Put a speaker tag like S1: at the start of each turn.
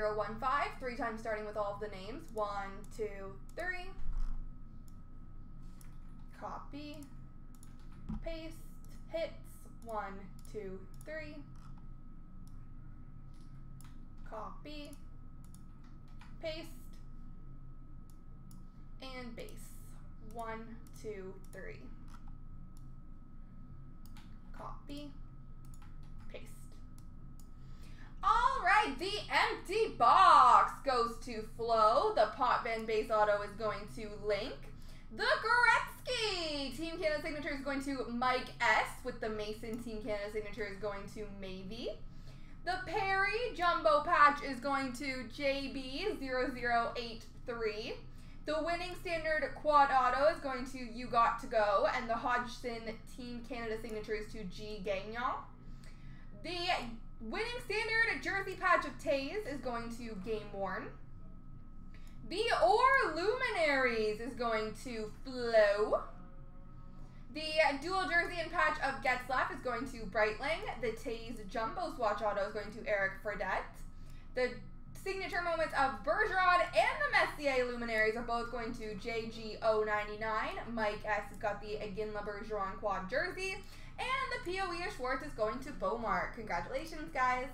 S1: 1015, three times starting with all of the names. One, two, three. Copy, paste, hits. One, two, three. Copy, paste, and base. One, two, three. Copy, paste. All right, the empty box goes to Flo. The Potvin base auto is going to Link. The Gretzky Team Canada signature is going to Mike S. With the Mason Team Canada signature is going to Mavy. The Perry Jumbo Patch is going to JB0083. The winning standard quad auto is going to You Got to Go, and the Hodgson Team Canada signature is to G Gagnon. The winning standard jersey patch of Tays is going to Game Worn. The Orr Luminaries is going to Flow. The dual jersey and patch of Getzlaf is going to Breitling. The Tays Jumbo Swatch Auto is going to Eric Fredette. The signature moments of Bergeron and the Messier Luminaries are both going to JG099. Mike S has got the Iginla Bergeron quad jersey. And the POE of Schwartz is going to Beaumark. Congratulations, guys.